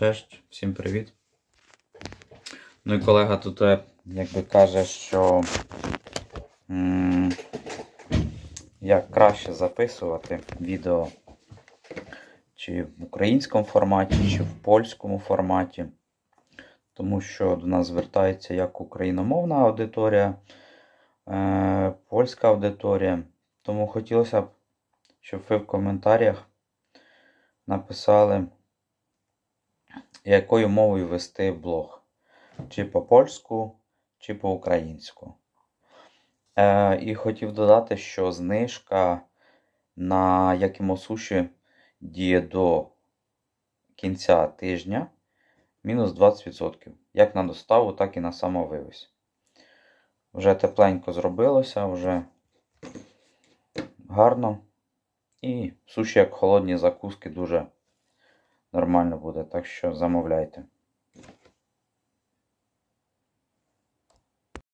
Честь, всім привіт. Ну і колега тут е, якби каже, що як краще записувати відео чи в українському форматі, чи в польському форматі. Тому що до нас звертається як україномовна аудиторія, е, польська аудиторія. Тому хотілося б, щоб ви в коментарях написали, якою мовою вести блог. Чи по польську, чи по українську. Е, і хотів додати, що знижка на Якимосуші діє до кінця тижня мінус 20%. Як на доставу, так і на самовивіз. Вже тепленько зробилося, вже гарно. І суші, як холодні закуски, дуже нормально буде. Так що замовляйте.